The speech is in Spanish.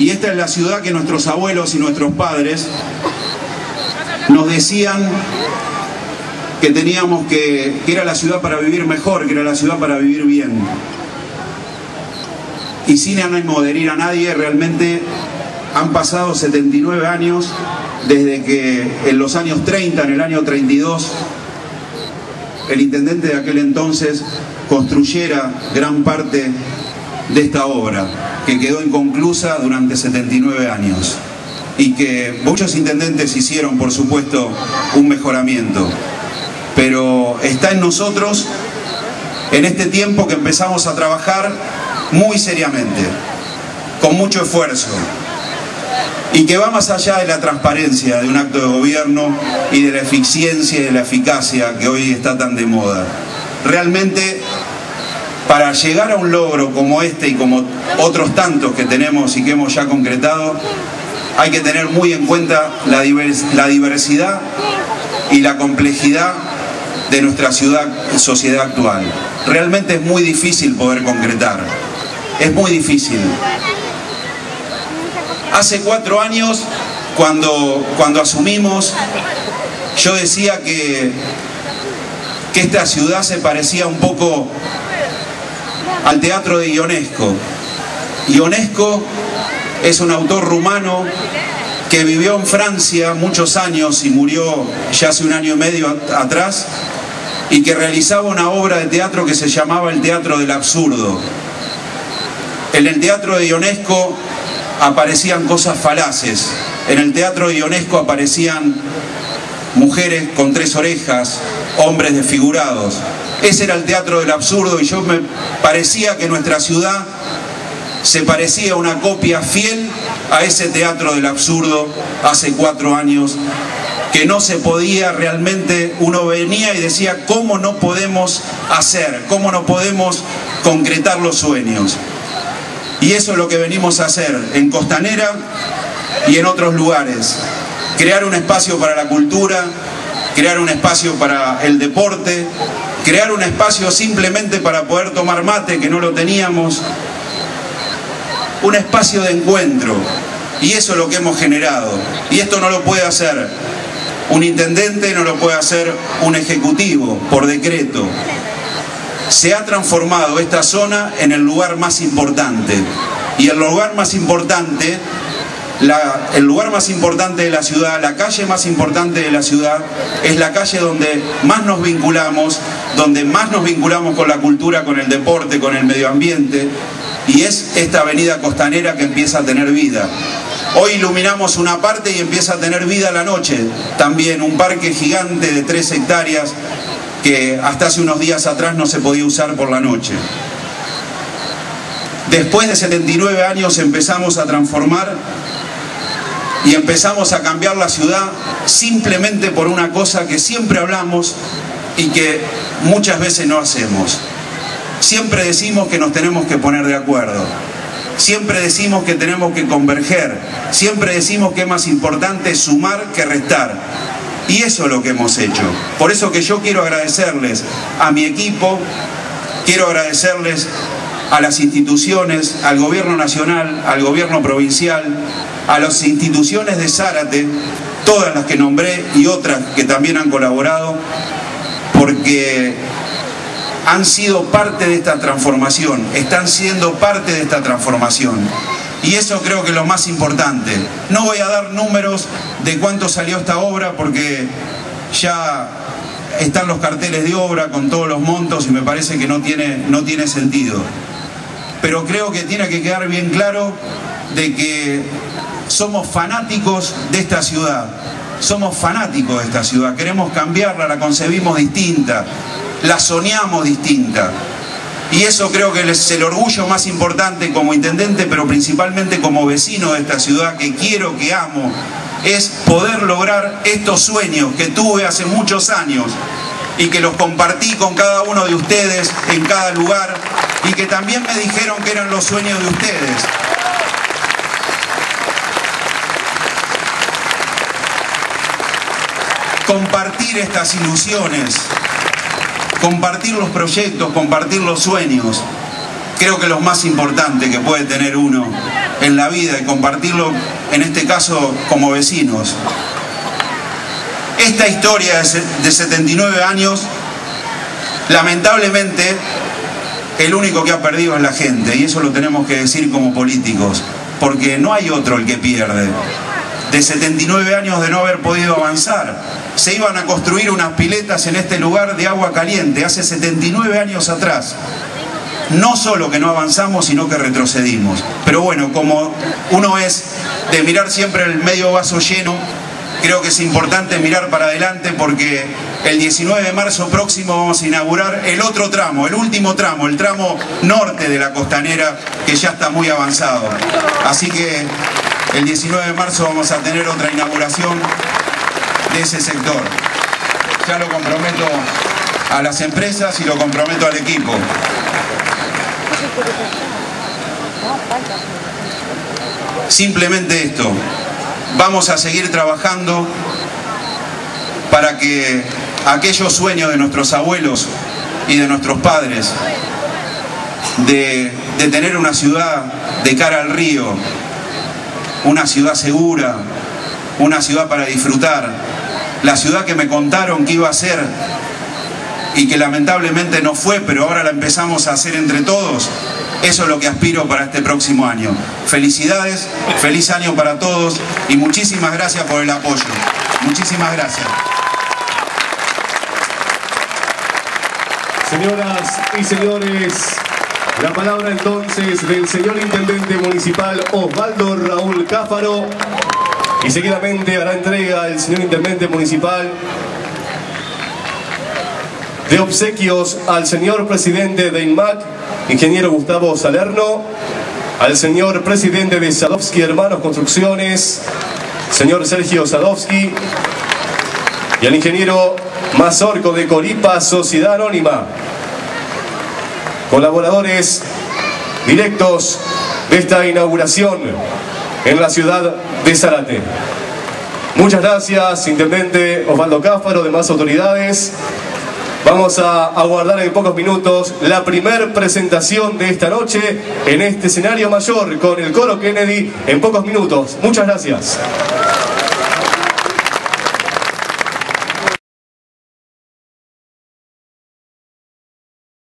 Y esta es la ciudad que nuestros abuelos y nuestros padres nos decían que teníamos que, que era la ciudad para vivir mejor, que era la ciudad para vivir bien. Y sin ánimo de herir a nadie, realmente han pasado 79 años desde que en los años 30, en el año 32, el intendente de aquel entonces construyera gran parte de esta obra, que quedó inconclusa durante 79 años y que muchos intendentes hicieron, por supuesto, un mejoramiento. Pero está en nosotros, en este tiempo que empezamos a trabajar muy seriamente, con mucho esfuerzo, y que va más allá de la transparencia de un acto de gobierno y de la eficiencia y de la eficacia que hoy está tan de moda. Realmente, para llegar a un logro como este y como otros tantos que tenemos y que hemos ya concretado, hay que tener muy en cuenta la, diversidad y la complejidad de nuestra ciudad, sociedad actual. Realmente es muy difícil poder concretar, es muy difícil. Hace cuatro años, cuando, cuando asumimos, yo decía que, que esta ciudad se parecía un poco al teatro de Ionesco. Ionesco es un autor rumano que vivió en Francia muchos años y murió ya hace un año y medio atrás y que realizaba una obra de teatro que se llamaba el Teatro del Absurdo. En el Teatro de Ionesco aparecían cosas falaces. En el teatro de Ionesco aparecían mujeres con tres orejas, hombres desfigurados. Ese era el teatro del absurdo y yo me parecía que nuestra ciudad se parecía una copia fiel a ese teatro del absurdo hace cuatro años, que no se podía realmente, uno venía y decía, ¿cómo no podemos hacer? ¿Cómo no podemos concretar los sueños? Y eso es lo que venimos a hacer en Costanera y en otros lugares. Crear un espacio para la cultura, crear un espacio para el deporte, crear un espacio simplemente para poder tomar mate, que no lo teníamos, un espacio de encuentro. Y eso es lo que hemos generado. Y esto no lo puede hacer un intendente, no lo puede hacer un ejecutivo por decreto se ha transformado esta zona en el lugar más importante. Y el lugar más importante, el lugar más importante de la ciudad, la calle más importante de la ciudad, es la calle donde más nos vinculamos, donde más nos vinculamos con la cultura, con el deporte, con el medio ambiente, y es esta avenida costanera que empieza a tener vida. Hoy iluminamos una parte y empieza a tener vida la noche. También un parque gigante de tres hectáreas que hasta hace unos días atrás no se podía usar por la noche. Después de 79 años empezamos a transformar y empezamos a cambiar la ciudad simplemente por una cosa que siempre hablamos y que muchas veces no hacemos. Siempre decimos que nos tenemos que poner de acuerdo. Siempre decimos que tenemos que converger. Siempre decimos que es más importante sumar que restar. Y eso es lo que hemos hecho. Por eso que yo quiero agradecerles a mi equipo, quiero agradecerles a las instituciones, al gobierno nacional, al gobierno provincial, a las instituciones de Zárate, todas las que nombré y otras que también han colaborado, porque han sido parte de esta transformación, están siendo parte de esta transformación. Y eso creo que es lo más importante. No voy a dar números de cuánto salió esta obra porque ya están los carteles de obra con todos los montos y me parece que no tiene, no tiene sentido. Pero creo que tiene que quedar bien claro de que somos fanáticos de esta ciudad. Somos fanáticos de esta ciudad. Queremos cambiarla, la concebimos distinta, la soñamos distinta. Y eso creo que es el orgullo más importante como intendente, pero principalmente como vecino de esta ciudad que quiero, que amo, es poder lograr estos sueños que tuve hace muchos años y que los compartí con cada uno de ustedes en cada lugar y que también me dijeron que eran los sueños de ustedes. Compartir estas ilusiones compartir los proyectos, compartir los sueños. creo que lo más importante que puede tener uno en la vida y compartirlo, en este caso, como vecinos. Esta historia de 79 años, lamentablemente, el único que ha perdido es la gente, y eso lo tenemos que decir como políticos, porque no hay otro el que pierde. De 79 años de no haber podido avanzar. Se iban a construir unas piletas en este lugar de agua caliente hace 79 años atrás no solo que no avanzamos, sino que retrocedimos. Pero bueno, como uno es de mirar siempre el medio vaso lleno, creo que es importante mirar para adelante porque el 19 de marzo próximo vamos a inaugurar el otro tramo, el último tramo, el tramo norte de la costanera que ya está muy avanzado. Así que el 19 de marzo vamos a tener otra inauguración de ese sector. Ya lo comprometo a las empresas y lo comprometo al equipo. Simplemente esto, vamos a seguir trabajando para que aquellos sueños de nuestros abuelos y de nuestros padres de, de, tener una ciudad de cara al río, una ciudad segura, una ciudad para disfrutar, la ciudad que me contaron que iba a ser y que lamentablemente no fue, pero ahora la empezamos a hacer entre todos, eso es lo que aspiro para este próximo año. Felicidades, feliz año para todos y muchísimas gracias por el apoyo. Muchísimas gracias. Señoras y señores, la palabra entonces del señor Intendente Municipal Osvaldo Raúl Cáfaro y seguidamente hará entrega el señor Intendente Municipal de obsequios al señor presidente de INMAC, ingeniero Gustavo Salerno, al señor presidente de Sadovsky Hermanos Construcciones, señor Sergio Sadovsky, y al ingeniero Mazorco de Coripa Sociedad Anónima, colaboradores directos de esta inauguración en la ciudad de Zárate. Muchas gracias, Intendente Osvaldo Cáfaro, demás autoridades. Vamos a aguardar en pocos minutos la primer presentación de esta noche en este escenario mayor con el coro Kennedy en pocos minutos. Muchas gracias.